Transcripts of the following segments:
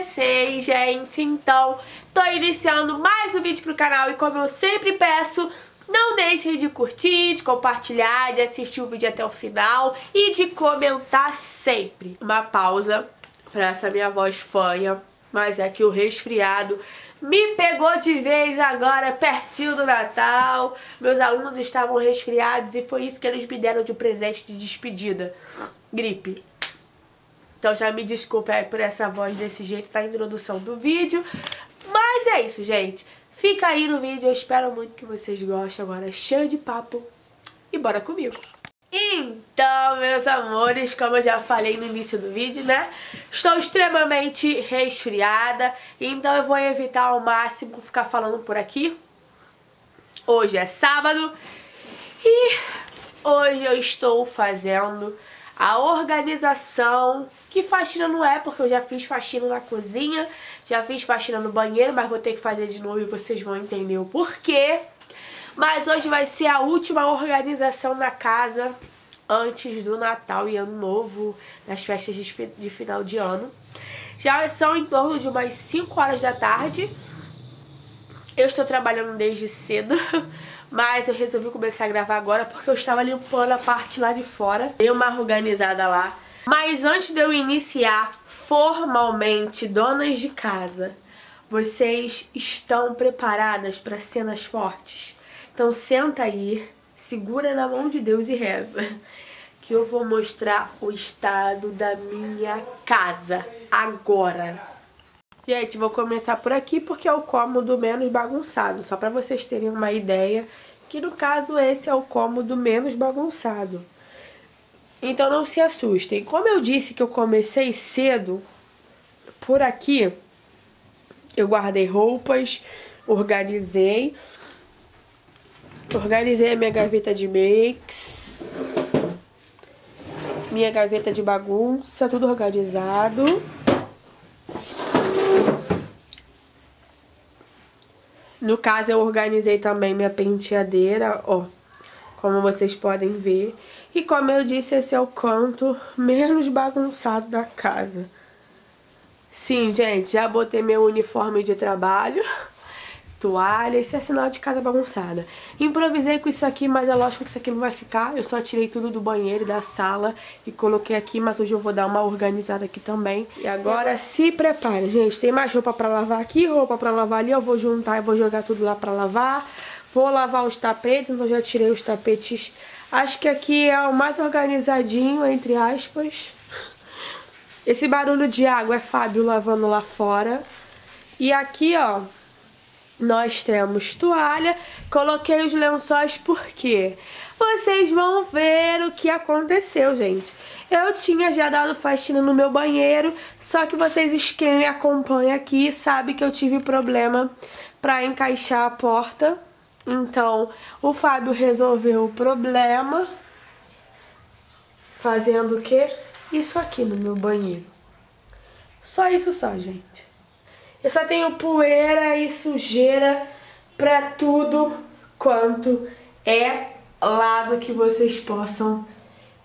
vocês, gente? Então, tô iniciando mais um vídeo pro canal e como eu sempre peço, não deixem de curtir, de compartilhar, de assistir o vídeo até o final e de comentar sempre. Uma pausa pra essa minha voz fanha, mas é que o resfriado me pegou de vez agora, pertinho do Natal. Meus alunos estavam resfriados e foi isso que eles me deram de presente de despedida. Gripe. Então já me desculpe aí por essa voz desse jeito, tá? Introdução do vídeo. Mas é isso, gente. Fica aí no vídeo, eu espero muito que vocês gostem. Agora cheio de papo e bora comigo. Então, meus amores, como eu já falei no início do vídeo, né? Estou extremamente resfriada, então eu vou evitar ao máximo ficar falando por aqui. Hoje é sábado e hoje eu estou fazendo a organização, que faxina não é, porque eu já fiz faxina na cozinha, já fiz faxina no banheiro, mas vou ter que fazer de novo e vocês vão entender o porquê. Mas hoje vai ser a última organização na casa antes do Natal e Ano Novo, das festas de, de final de ano. Já são em torno de umas 5 horas da tarde. Eu estou trabalhando desde cedo, mas eu resolvi começar a gravar agora porque eu estava limpando a parte lá de fora. Dei uma organizada lá. Mas antes de eu iniciar formalmente, donas de casa, vocês estão preparadas para cenas fortes? Então senta aí, segura na mão de Deus e reza. Que eu vou mostrar o estado da minha casa agora. Gente, vou começar por aqui porque é o cômodo menos bagunçado. Só para vocês terem uma ideia que no caso esse é o cômodo menos bagunçado. Então não se assustem. Como eu disse que eu comecei cedo, por aqui eu guardei roupas, organizei. Organizei a minha gaveta de makes. Minha gaveta de bagunça, tudo organizado. No caso, eu organizei também minha penteadeira, ó. Como vocês podem ver. E como eu disse, esse é o canto menos bagunçado da casa. Sim, gente, já botei meu uniforme de trabalho toalha, isso é sinal de casa bagunçada. Improvisei com isso aqui, mas é lógico que isso aqui não vai ficar. Eu só tirei tudo do banheiro da sala e coloquei aqui, mas hoje eu vou dar uma organizada aqui também. E agora se prepare, gente. Tem mais roupa pra lavar aqui, roupa pra lavar ali. Eu vou juntar e vou jogar tudo lá pra lavar. Vou lavar os tapetes, então já tirei os tapetes. Acho que aqui é o mais organizadinho, entre aspas. Esse barulho de água é Fábio lavando lá fora. E aqui, ó, nós temos toalha. Coloquei os lençóis porque vocês vão ver o que aconteceu, gente. Eu tinha já dado faxina no meu banheiro, só que vocês quem me acompanha aqui sabe que eu tive problema para encaixar a porta. Então, o Fábio resolveu o problema fazendo o quê? Isso aqui no meu banheiro. Só isso só, gente. Eu só tenho poeira e sujeira pra tudo quanto é lado que vocês possam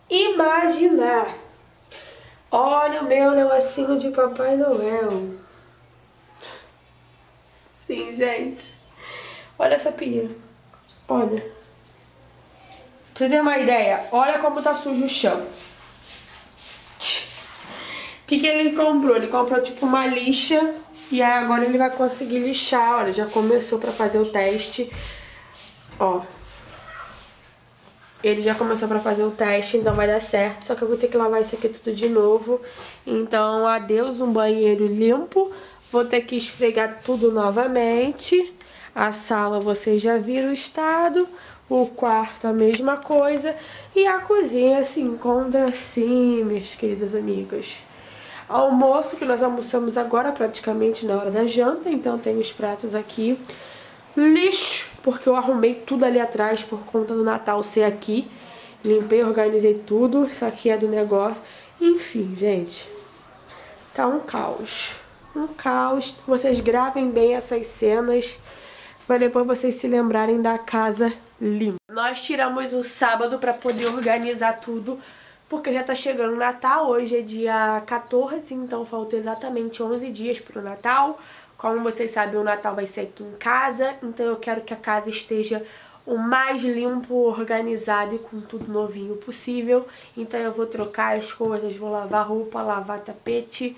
imaginar. Olha o meu negocinho de Papai Noel. Sim, gente. Olha essa pia. Olha. Pra você ter uma ideia, olha como tá sujo o chão. O que, que ele comprou? Ele comprou tipo uma lixa e aí agora ele vai conseguir lixar, olha, já começou pra fazer o teste. Ó. Ele já começou pra fazer o teste, então vai dar certo. Só que eu vou ter que lavar isso aqui tudo de novo. Então, adeus um banheiro limpo. Vou ter que esfregar tudo novamente. A sala vocês já viram o estado. O quarto a mesma coisa. E a cozinha se encontra assim, minhas queridas amigas. Almoço, que nós almoçamos agora praticamente na hora da janta, então tem os pratos aqui. Lixo, porque eu arrumei tudo ali atrás por conta do Natal ser aqui. Limpei, organizei tudo, isso aqui é do negócio. Enfim, gente, tá um caos. Um caos. Vocês gravem bem essas cenas para depois vocês se lembrarem da casa limpa. Nós tiramos o sábado para poder organizar tudo porque já tá chegando o Natal, hoje é dia 14, então falta exatamente 11 dias pro Natal. Como vocês sabem, o Natal vai ser aqui em casa, então eu quero que a casa esteja o mais limpo, organizado e com tudo novinho possível. Então eu vou trocar as coisas, vou lavar roupa, lavar tapete,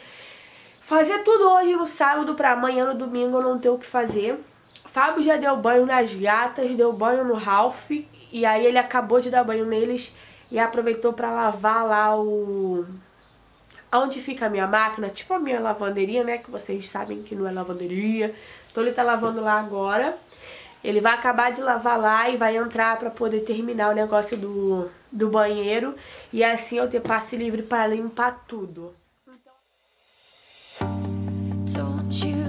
fazer tudo hoje no sábado para amanhã no domingo eu não ter o que fazer. Fábio já deu banho nas gatas, deu banho no Ralph e aí ele acabou de dar banho neles e aproveitou para lavar lá o... Onde fica a minha máquina, tipo a minha lavanderia, né? Que vocês sabem que não é lavanderia. Então ele tá lavando lá agora. Ele vai acabar de lavar lá e vai entrar para poder terminar o negócio do, do banheiro. E assim eu ter passe livre para limpar tudo. Don't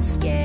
scared.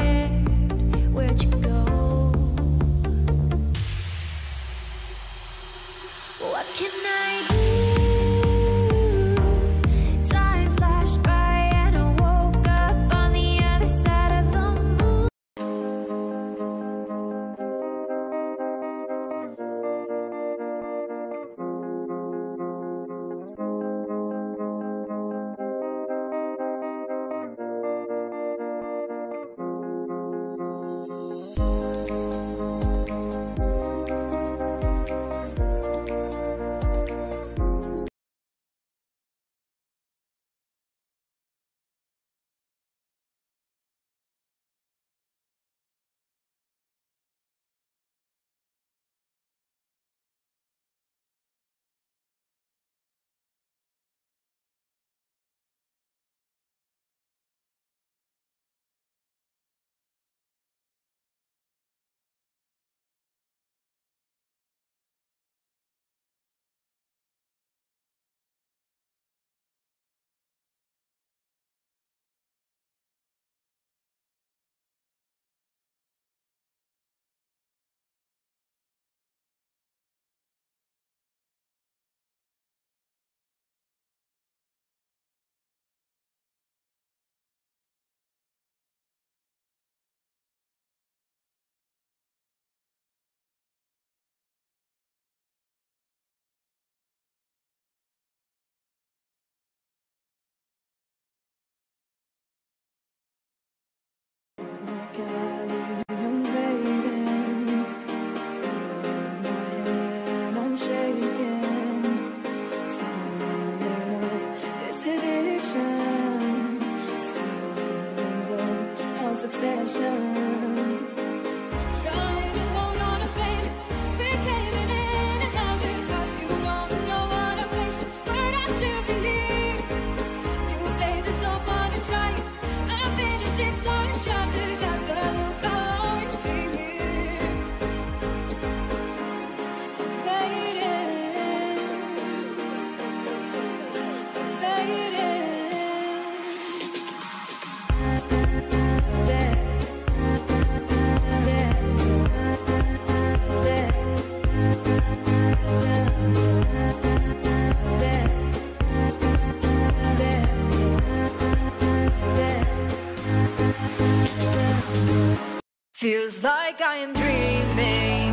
Feels like I am dreaming,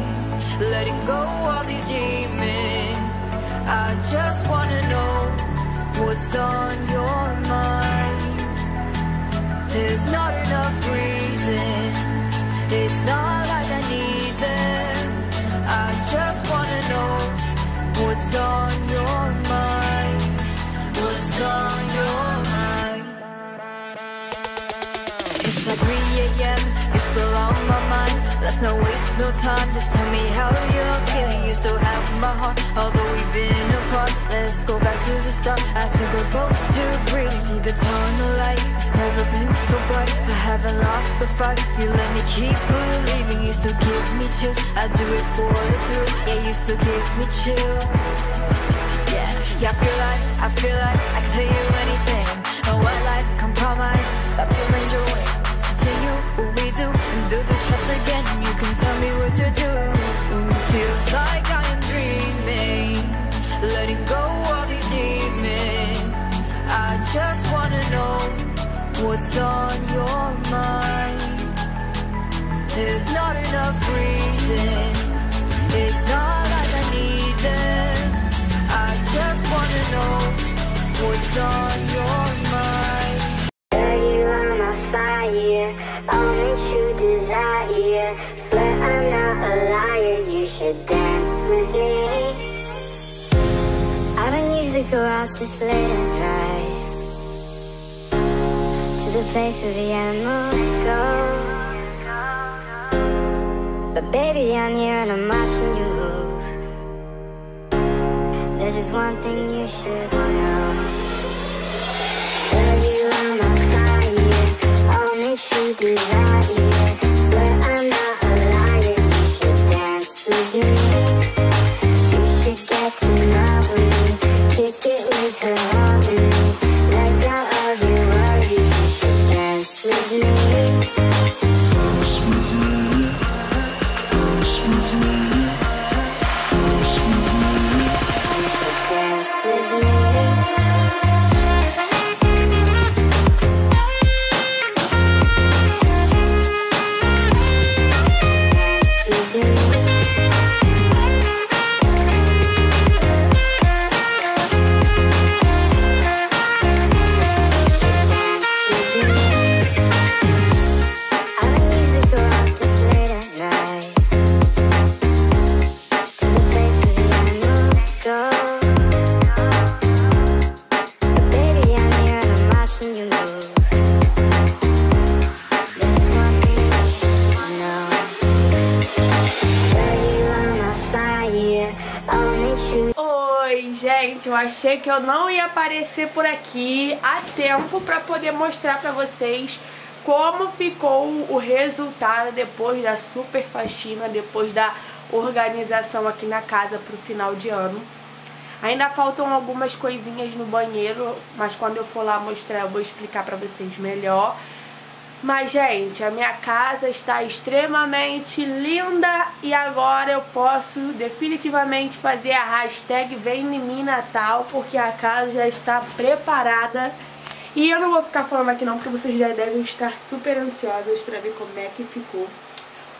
letting go of these demons. I just wanna know what's on your mind. There's not enough no time. Just tell me how you're feeling. You still have my heart, although we've been apart. Let's go back to the start. I think we're both too brief. See the tunnel light. It's never been so bright. I haven't lost the fight. You let me keep believing. You still give me chills. I do it for the thrill. Yeah, you still give me chills. Yeah, yeah, I feel like, I feel like I can tell you anything. No white lies, compromise, just up your range of wings. Continue what we do and build the trust again. Can tell me what to do. Feels like I am dreaming, letting go of these demons. I just wanna know what's on your mind. There's not enough reasons. It's not like I need them. I just wanna know what's on you dance with me. I don't usually go out this late at night to the place where the animals go. But baby, I'm here and I'm watching you move. There's just one thing you should know. Girl, you are my fire, only true desire. Eu achei que eu não ia aparecer por aqui a tempo pra poder mostrar pra vocês como ficou o resultado depois da super faxina, depois da organização aqui na casa pro final de ano. Ainda faltam algumas coisinhas no banheiro, mas quando eu for lá mostrar eu vou explicar pra vocês melhor. Mas, gente, a minha casa está extremamente linda e agora eu posso definitivamente fazer a hashtag Vem em mim Natal, porque a casa já está preparada. E eu não vou ficar falando aqui não, porque vocês já devem estar super ansiosas para ver como é que ficou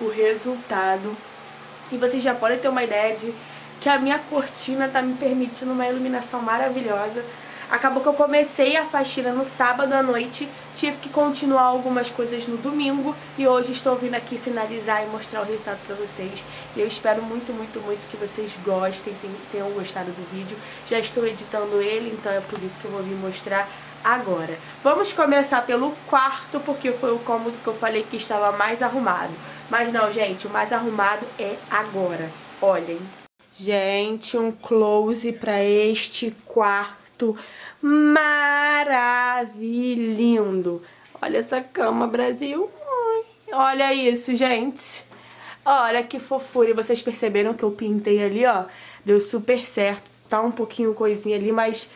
o resultado. E vocês já podem ter uma ideia de que a minha cortina tá me permitindo uma iluminação maravilhosa. Acabou que eu comecei a faxina no sábado à noite, tive que continuar algumas coisas no domingo e hoje estou vindo aqui finalizar e mostrar o resultado pra vocês. E eu espero muito, muito, muito que vocês gostem, ten- tenham gostado do vídeo. Já estou editando ele, então é por isso que eu vou vir mostrar agora. Vamos começar pelo quarto, porque foi o cômodo que eu falei que estava mais arrumado. Mas não, gente, o mais arrumado é agora. Olhem. Gente, um close pra este quarto maravilhoso. Olha essa cama, Brasil. Olha isso, gente. Olha que fofura. Vocês perceberam que eu pintei ali, ó? Deu super certo. Tá um pouquinho coisinha ali, mas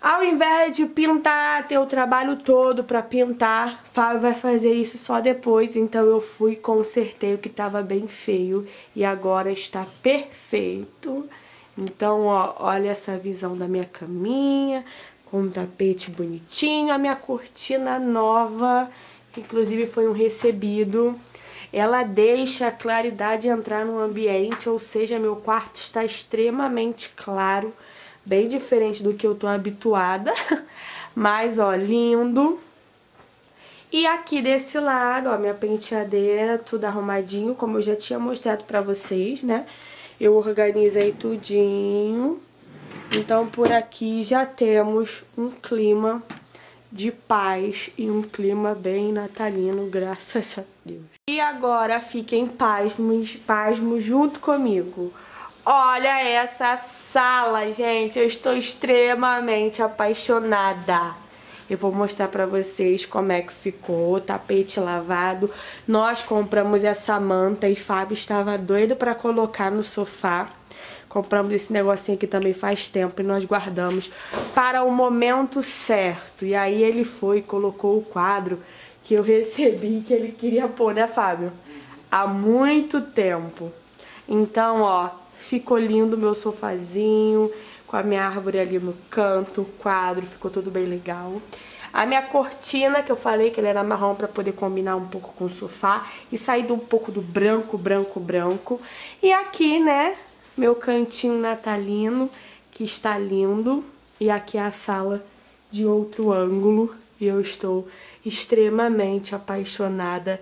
ao invés de pintar, ter o trabalho todo pra pintar, Fábio vai fazer isso só depois. Então eu fui, consertei o que tava bem feio e agora está perfeito. Então, ó, olha essa visão da minha caminha, com um tapete bonitinho, a minha cortina nova, que inclusive foi um recebido. ela deixa a claridade entrar no ambiente, ou seja, meu quarto está extremamente claro, bem diferente do que eu tô habituada, mas ó, lindo. E aqui desse lado, ó, minha penteadeira, tudo arrumadinho, como eu já tinha mostrado pra vocês, né? Eu organizei tudinho. Então, por aqui já temos um clima de paz e um clima bem natalino, graças a Deus. E agora fiquem pasmos, pasmos junto comigo. Olha essa sala, gente, eu estou extremamente apaixonada. Eu vou mostrar pra vocês como é que ficou, tapete lavado. Nós compramos essa manta e Fábio estava doido pra colocar no sofá. Compramos esse negocinho aqui também faz tempo e nós guardamos para o momento certo. E aí ele foi e colocou o quadro que eu recebi que ele queria pôr, né, Fábio? Há muito tempo. Então, ó, ficou lindo meu sofazinho, com a minha árvore ali no canto, o quadro, ficou tudo bem legal. A minha cortina, que eu falei que ele era marrom para poder combinar um pouco com o sofá e sair um pouco do branco, branco, branco. E aqui, né, meu cantinho natalino, que está lindo. E aqui é a sala de outro ângulo. E eu estou extremamente apaixonada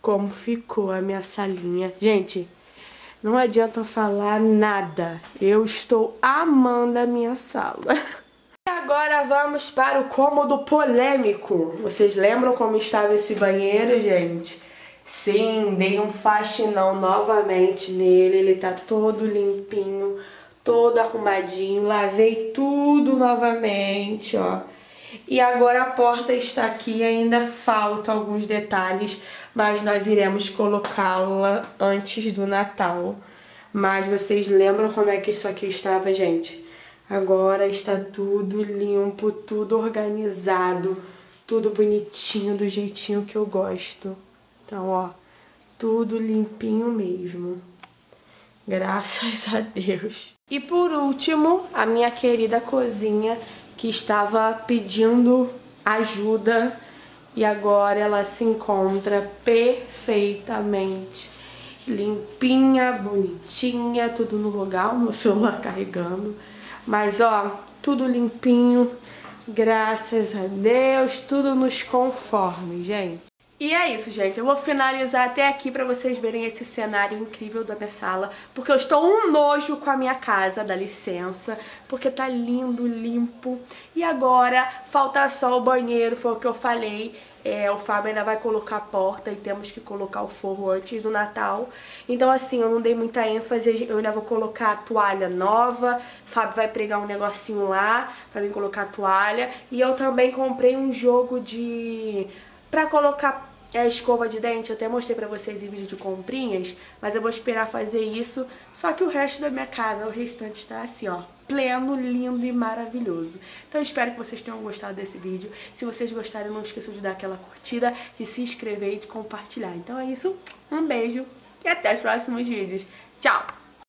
como ficou a minha salinha. Gente, não adianta falar nada. Eu estou amando a minha sala. E agora vamos para o cômodo polêmico. Vocês lembram como estava esse banheiro, gente? Sim, dei um faxinão novamente nele. Ele tá todo limpinho, todo arrumadinho. Lavei tudo novamente, ó. E agora a porta está aqui, ainda faltam alguns detalhes, mas nós iremos colocá-la antes do Natal. Mas vocês lembram como é que isso aqui estava, gente? Agora está tudo limpo, tudo organizado, tudo bonitinho, do jeitinho que eu gosto. Então, ó, tudo limpinho mesmo. Graças a Deus. E por último, a minha querida cozinha que estava pedindo ajuda e agora ela se encontra perfeitamente limpinha, bonitinha, tudo no lugar, o meu celular carregando. Mas ó, tudo limpinho, graças a Deus, tudo nos conforme, gente. E é isso, gente. Eu vou finalizar até aqui pra vocês verem esse cenário incrível da minha sala. Porque eu estou um nojo com a minha casa, dá licença. Porque tá lindo, limpo. E agora, falta só o banheiro, foi o que eu falei. É, o Fábio ainda vai colocar a porta e temos que colocar o forro antes do Natal. Então, assim, eu não dei muita ênfase. Eu ainda vou colocar a toalha nova. O Fábio vai pregar um negocinho lá pra mim colocar a toalha. E eu também comprei um jogo de... pra colocar é a escova de dente, eu até mostrei pra vocês em vídeo de comprinhas, mas eu vou esperar fazer isso, só que o resto da minha casa, o restante está assim, ó, pleno, lindo e maravilhoso. Então eu espero que vocês tenham gostado desse vídeo. Se vocês gostarem, não esqueçam de dar aquela curtida, de se inscrever e de compartilhar. Então é isso, um beijo e até os próximos vídeos. Tchau!